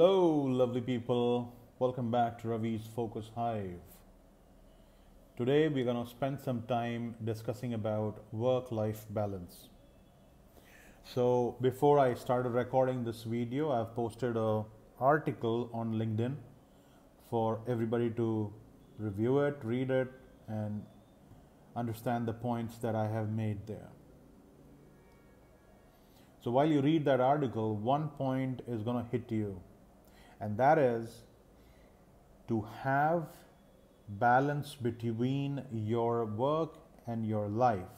Hello, lovely people. Welcome back to Ravi's Focus Hive. Today, we're going to spend some time discussing about work life balance. So, before I started recording this video, I've posted a article on LinkedIn for everybody to review it, read it, and understand the points that I have made there. So while you read that article, one point is going to hit you, and that is to have balance between your work and your life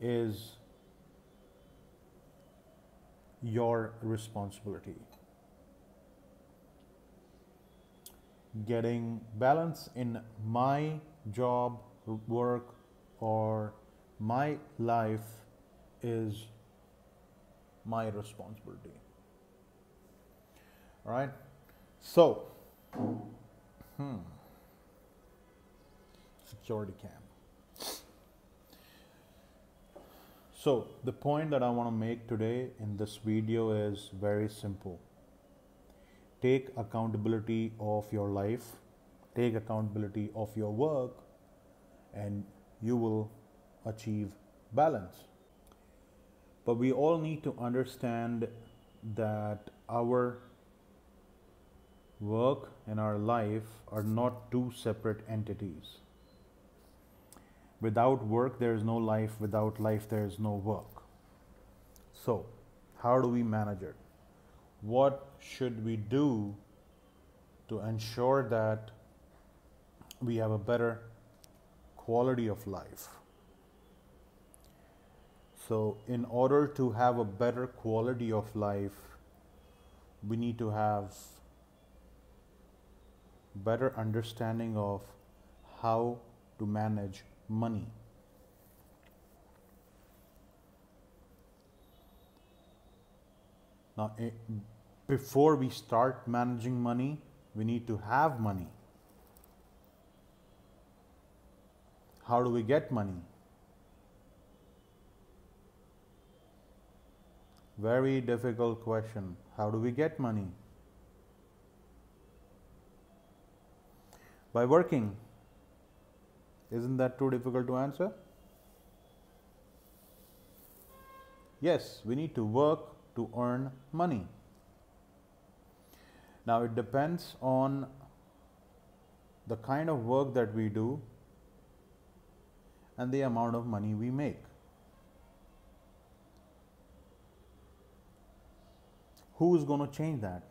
is your responsibility. Getting balance in my job, work, or my life is my responsibility. Right. So, hmm, security cam. So, the point that I want to make today in this video is very simple. Take accountability of your life, take accountability of your work, and you will achieve balance. But we all need to understand that our work and our life are not two separate entities. Without work, there is no life. Without life, there is no work. So, how do we manage it? What should we do to ensure that we have a better quality of life? So, in order to have a better quality of life, we need to have better understanding of how to manage money. Now, eh, before we start managing money, we need to have money. How do we get money? Very difficult question. How do we get money? By working. Isn't that too difficult to answer? Yes, we need to work to earn money. Now it depends on the kind of work that we do and the amount of money we make. Who is going to change that?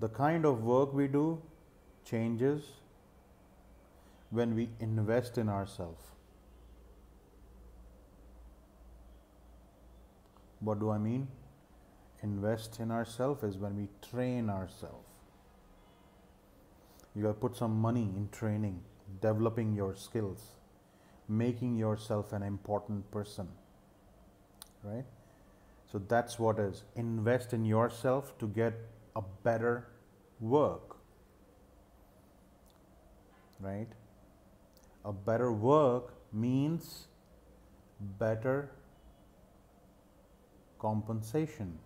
The kind of work we do changes when we invest in ourselves. What do I mean? Invest in ourselves is when we train ourselves. You to put some money in training, developing your skills, making yourself an important person. Right? So that's what is invest in yourself to get a better work right? A better work means better compensation.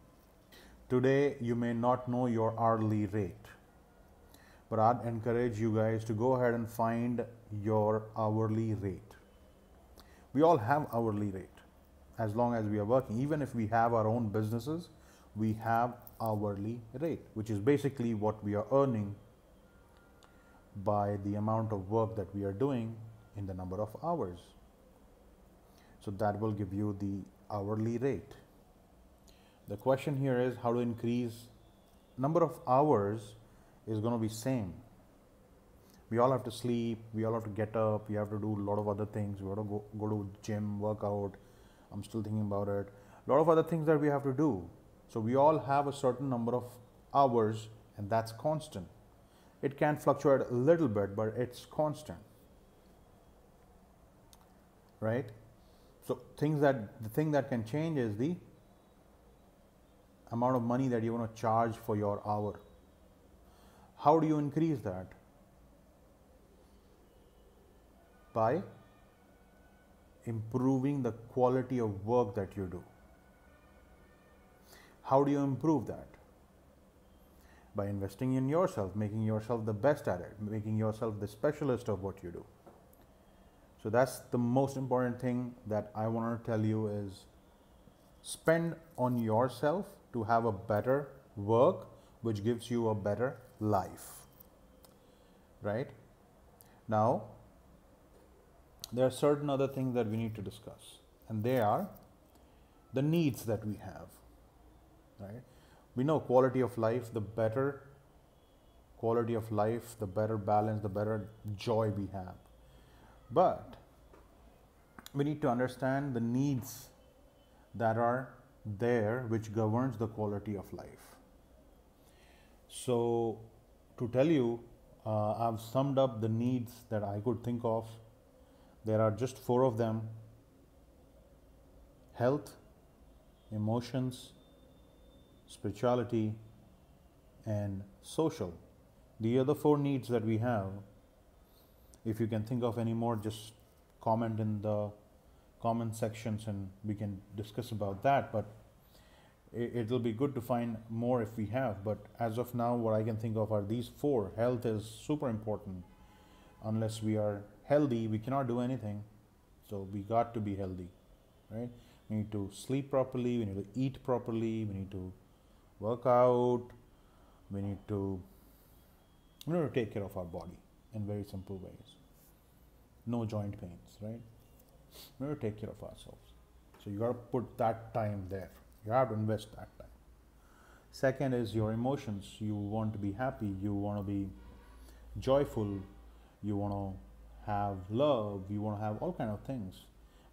Today you may not know your hourly rate but i'd encourage you guys to go ahead and find your hourly rate. We all have hourly rate. As long as we are working even if we have our own businesses we have hourly rate, which is basically what we are earning by the amount of work that we are doing in the number of hours. So that will give you the hourly rate. The question here is how to increase number of hours is going to be same. We all have to sleep, we all have to get up, we have to do a lot of other things. We have to go, go to gym, workout. I'm still thinking about it. A lot of other things that we have to do. So we all have a certain number of hours and that's constant. It can fluctuate a little bit, but it's constant. Right? So things that the thing that can change is the amount of money that you want to charge for your hour. How do you increase that? By improving the quality of work that you do. How do you improve that? By investing in yourself, making yourself the best at it, making yourself the specialist of what you do. So that's the most important thing that I want to tell you is spend on yourself to have a better work which gives you a better life. Right? Now, there are certain other things that we need to discuss, and they are the needs that we have. Right? We know quality of life, the better quality of life, the better balance, the better joy we have. But we need to understand the needs that are there which governs the quality of life. So to tell you, uh, I've summed up the needs that I could think of. There are just four of them health, emotions, spirituality, and social. The other four needs that we have, if you can think of any more, just comment in the comment sections and we can discuss about that. But it, will be good to find more if we have. But as of now, what I can think of are these four. Health is super important. Unless we are healthy, we cannot do anything. So we got to be healthy, right? We need to sleep properly. We need to eat properly. We need to work out. We need to we need to take care of our body in very simple ways. No joint pains, right? We need to take care of ourselves. So you got to put that time there. You have to invest that time. Second is your emotions. You want to be happy. You want to be joyful. You want to have love. You want to have all kind of things.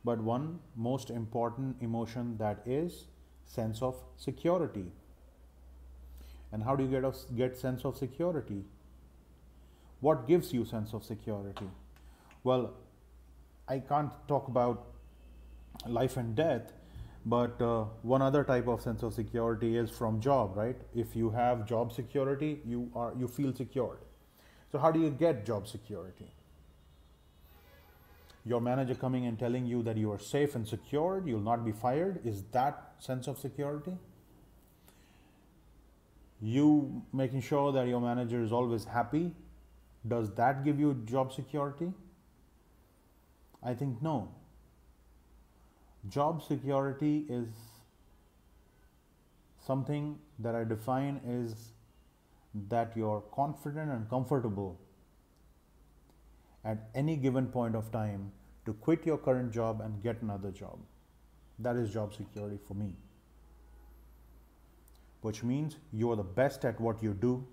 But one most important emotion that is sense of security. And how do you get a, get sense of security? What gives you sense of security? Well, I can't talk about life and death, but uh, one other type of sense of security is from job, right? If you have job security, you are you feel secured. So how do you get job security? Your manager coming and telling you that you are safe and secured, you'll not be fired, is that sense of security? You making sure that your manager is always happy, does that give you job security? I think no. Job security is something that I define is that you're confident and comfortable at any given point of time to quit your current job and get another job. That is job security for me. Which means you're the best at what you do,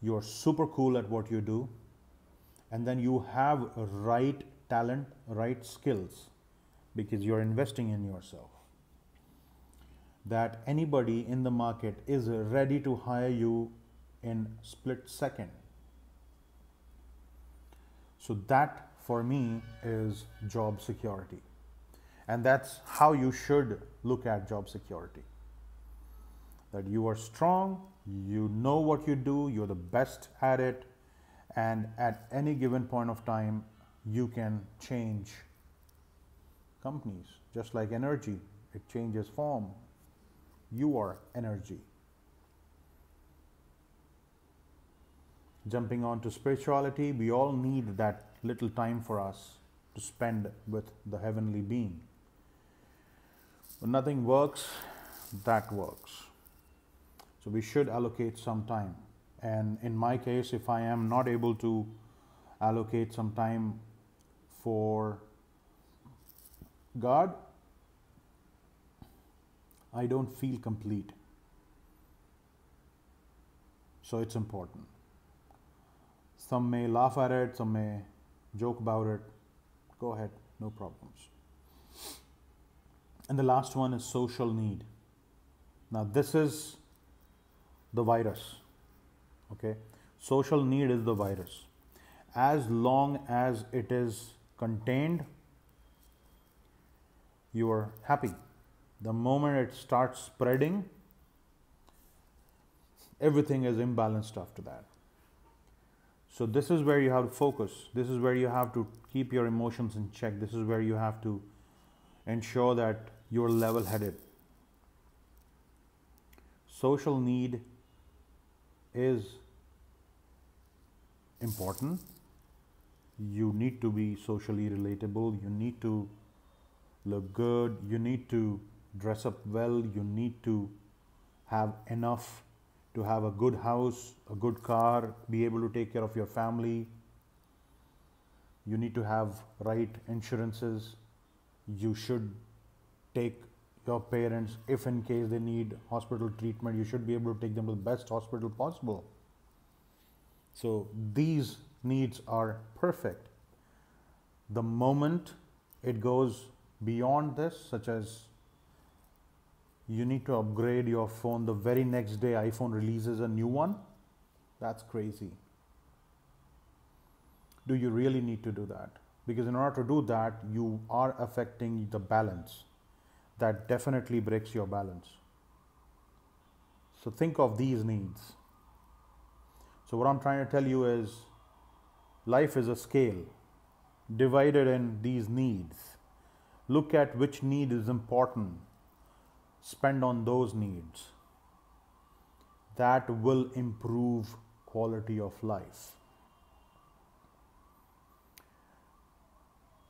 you're super cool at what you do, and then you have right talent, right skills because you're investing in yourself. That anybody in the market is ready to hire you in split second. So that for me is job security. And that's how you should look at job security. That you are strong, you know what you do, you're the best at it, and at any given point of time, you can change companies. Just like energy, it changes form. You are energy. Jumping on to spirituality, we all need that little time for us to spend with the heavenly being. When nothing works, that works. So we should allocate some time. And in my case, if I am not able to allocate some time for God, I don't feel complete. So it's important. Some may laugh at it, some may joke about it. Go ahead, no problems. And the last one is social need. Now, this is the virus. Okay, social need is the virus. As long as it is contained you are happy. The moment it starts spreading, everything is imbalanced after that. So this is where you have to focus. This is where you have to keep your emotions in check. This is where you have to ensure that you're level headed. Social need is important. You need to be socially relatable. You need to look good. You need to dress up well. You need to have enough to have a good house, a good car, be able to take care of your family. You need to have right insurances. You should take your parents if in case they need hospital treatment you should be able to take them to the best hospital possible. So these needs are perfect. The moment it goes beyond this such as you need to upgrade your phone the very next day iphone releases a new one that's crazy. Do you really need to do that? Because in order to do that you are affecting the balance that definitely breaks your balance. So think of these needs. So, what I'm trying to tell you is life is a scale divided in these needs. Look at which need is important, spend on those needs. That will improve quality of life.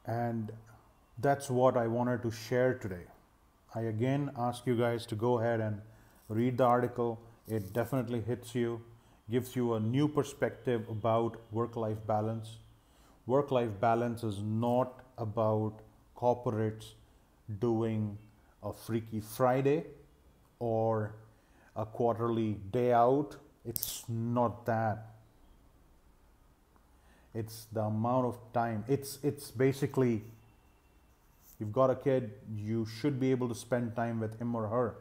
And that's what I wanted to share today. I again ask you guys to go ahead and read the article. It definitely hits you, gives you a new perspective about work life balance. Work life balance is not about corporates doing a Freaky Friday or a quarterly day out. It's not that. It's the amount of time. It's it's basically You've got a kid, you should be able to spend time with him or her.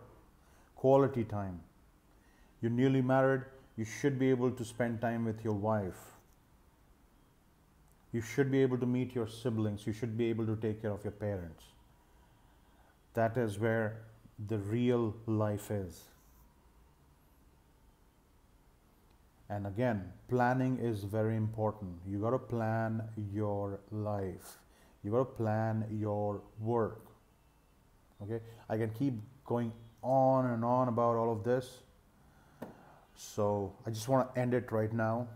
Quality time. You're newly married, you should be able to spend time with your wife. You should be able to meet your siblings. You should be able to take care of your parents. That is where the real life is. And again, planning is very important. You got to plan your life you got to plan your work okay? I can keep going on and on about all of this. So i just want to end it right now.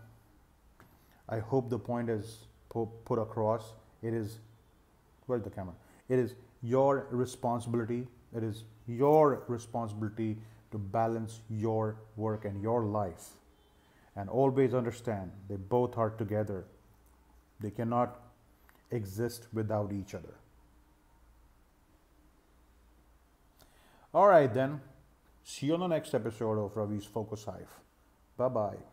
I hope the point is put across. It is where's the camera? It is your responsibility it is your responsibility to balance your work and your life. And always understand they both are together. They cannot exist without each other. All right, then. See you on the next episode of Ravi's Focus Hive. Bye bye.